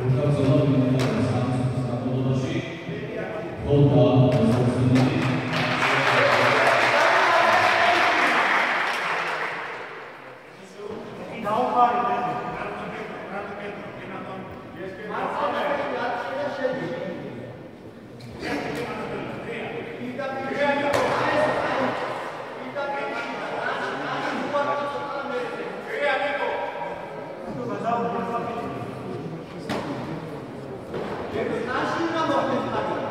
Utakmica novinara samo dodaši. Kolta 足が乗ってきた。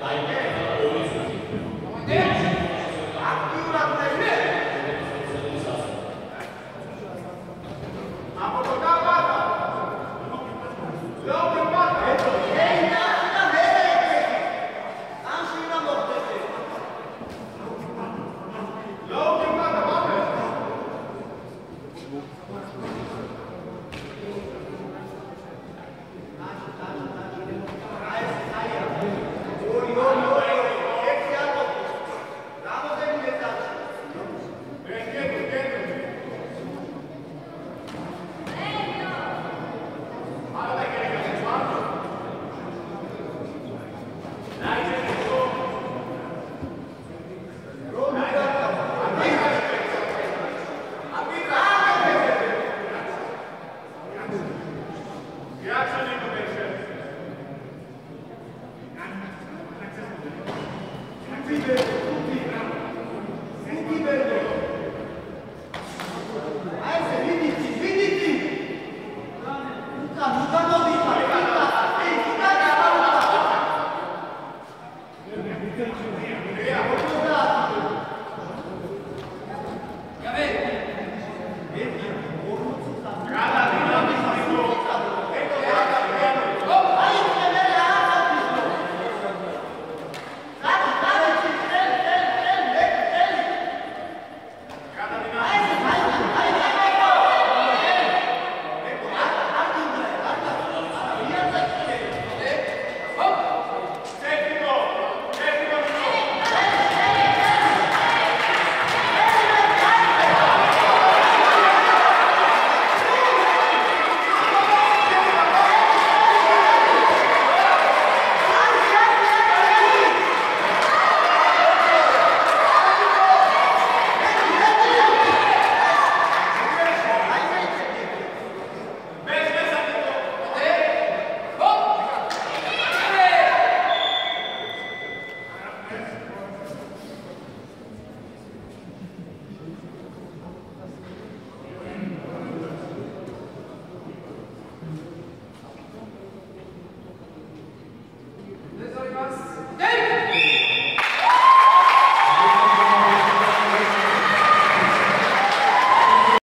Like it.